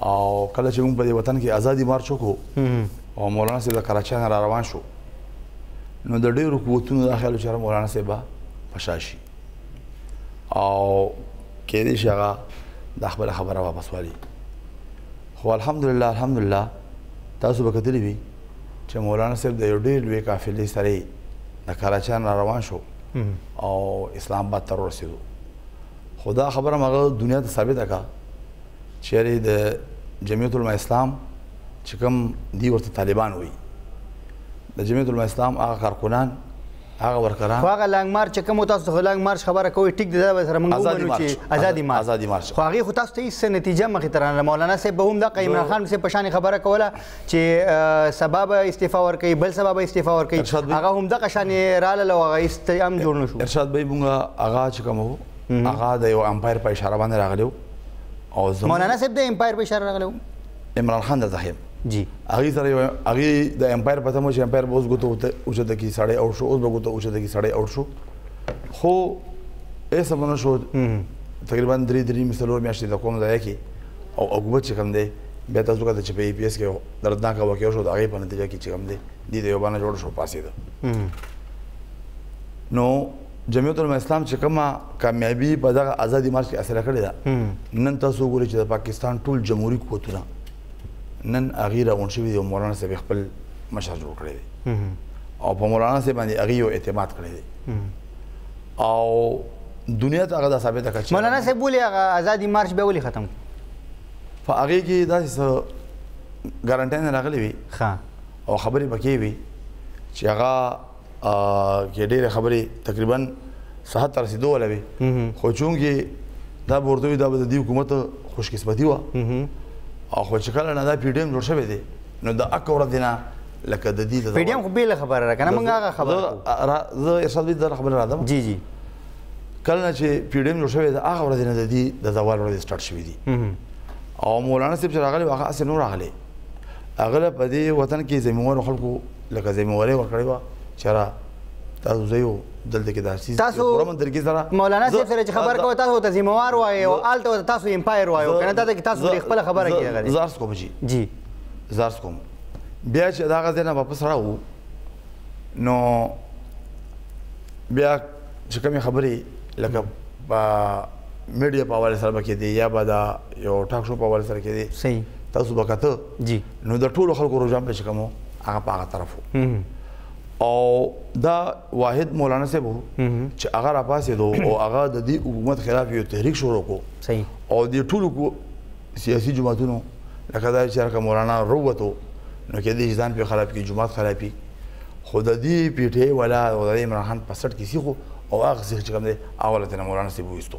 او کله چې موږ په دې وطن کې ازادي مارچ وکړو او مولانا صاحب د کراچۍ نه را روان شو نو د ډېرو قوتونو دا خیال چې مولانا صاحب په شا شي او کېدای شي هغه د خپل خبره واپس والي خو الحمدلله الحمدلله تاسو به کتلی وي چې مولانا صاحب د یو ډېر لوی قافلې سره د کراچۍ نه روان شو او اسلام آباد ته ورسېدو خو دا خبره مغه دنیا ته ثابته کړه چیرې د جمعیت علماء اسلام چې کوم دی ورته طالبان وایي د جمعیت علماء اسلام هغه کارکنان هغه ورکران خو هغه لانګ مارچ کوم تاسو ته لانګ مارچ خبره کوي ټیک ده به سره موږ ومنو چې ازادي مارچ ازادي مارچ خو هغه خو تاسو ته هیڅ نتیجه مخې ته رانه مولانا صاحب به هم د قیم خان سه پشان خبره کوله چې سبب استعفا ور کوي بل سبب استعفا ور کوي هغه هم د قشان رااله لو هغه است هم جوړ نشو ارشاد به موږ هغه چې کوم هغه د یو امپایر په اشاره باندې راغلی او مولانا صاحب د امپایر په اشاره راغلی عمران خان د تخیب جی هغه سره هغه د امپایر په تمه چې امپایر بوز غوته وته او چې د کی سړی او شو اوس بغوته او چې د کی سړی او شو خو ایسه بنو شو تقریبا درې درې مسلور میاشتې د کوم ځای کې او عقوبت چې کوم دی بیا تاسو کته چې په ای پی ایس کې دردناک واقع شو دا غي په نتیجه کې چې کوم دی د یو باندې جوړ شو پاسې ده نو جمعیت علماء اسلام چې کومه کامیابی په دغه ازادي مارچ کې حاصله کړې ده نن تاسو وګورئ چې د پاکستان ټول جمهوریي قوتونه نن هغه راغون شوی دی مولانا صاحب خپل مشر جوړ کړی دی او په مولانا صاحب باندې هغه یو اعتماد کړی دی او دنیا ته هغه ثابته کړه مولانا صاحب ولې هغه ازادي مارچ به ولې ختم په هغه کې دا ګارانټاین راغلی وي او خبرې پکې وي چې هغه کې ډېرې خبرې تقریبا صحت ته رسېدو ولا وي خو چونکې دا به ورته وي دا به د دې حکومت خوشقسمتي وه او خو چې کله نه دا پي ډي ایم جوړ شوی دی نو د اک ورځې نه لکه د دې د پي ډي ایم خو بېله خبره را کنه موږ هغه خبره زه ارشاد وي دا خبره را ده جی جی کله نه چې پي ډي ایم جوړ شوی دا هغه ورځې نه د دې د زوال ورځې سٹارټ شوې دي او مولانا صاحب چې راغلی هغه اسې نور راغلی هغه په دې وطن کې زموږ خلکو لکه زمه وره ورکړی و چرا تاسو زه یو دلته کې داسې تاسو پرمن درګي سره مولانا صاحب سره چې خبر کوي تاسو ته ذمہ وار وایي او آلته تاسو امپایر وایي کنه دا چې تاسو خپل خبره کیږي زارس کوم جی جی زارس کوم بیا چې دا غزه نه واپس راو نو بیا چې کوم خبري لکه با میډیا په حواله سره کې دی یا به دا یو ټاک شو په حواله سره کې دی صحیح تاسو وکړه جی نو د ټولو خلکو رجحان به چې کوم هغه په هغه طرف او دا واحد مولانا صاحب چې هغه را پاسې دو او هغه د دې حکومت خلاف یو تحریک شروع کو او د ټولو کو سیاسي جماعتونو لکه دا چې هغه مولانا روته نو کې دې ځان په خراب کې جماعت خرابي خو د دې پیټه ولا او د عمران خان په سټ کې سیخو او هغه څه چې کوم دی هغه له مولانا صاحب وستو